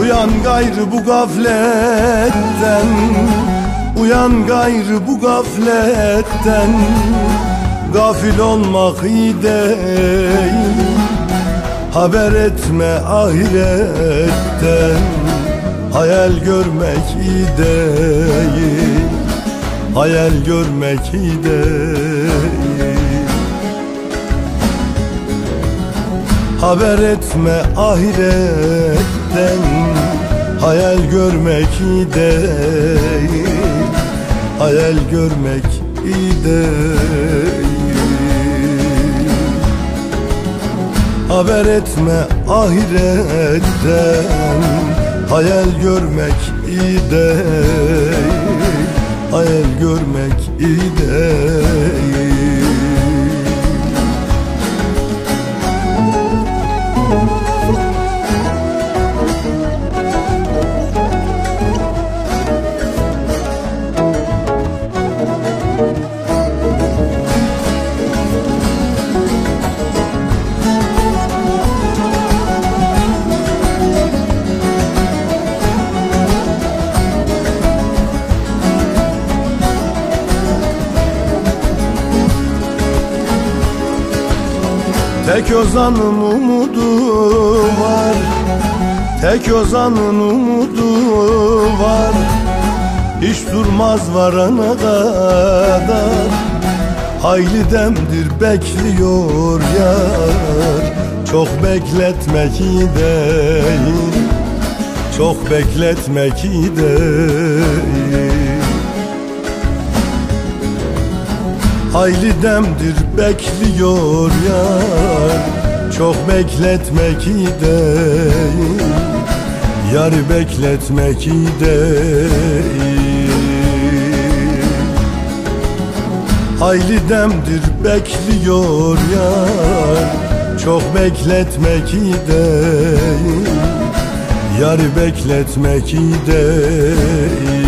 Uyan gayrı bu gafletten. Uyan gayrı bu gafletten. Gafil olmak iyi değil. Haber etme ahiretten. Hayal görmek iyi değil. Hayal görmek iyi değil. Haber etme ahiretten Hayal görmek iyi değil Hayal görmek iyi değil Haber etme ahiretten Hayal görmek iyi değil Hayal görmek iyi değil Tek ozanın umudu var. Tek ozanın umudu var. Hiç durmaz varana kadar. Hayli demdir bekliyor yar. Çok bekletmek iyi değil. Çok bekletmek iyi değil Hayli demdir bekliyor yar. Çok bekletmek değil Yar bekletmek değil. Hayli demdir bekliyor yar. Çok bekletmek değil Yar bekletmek değil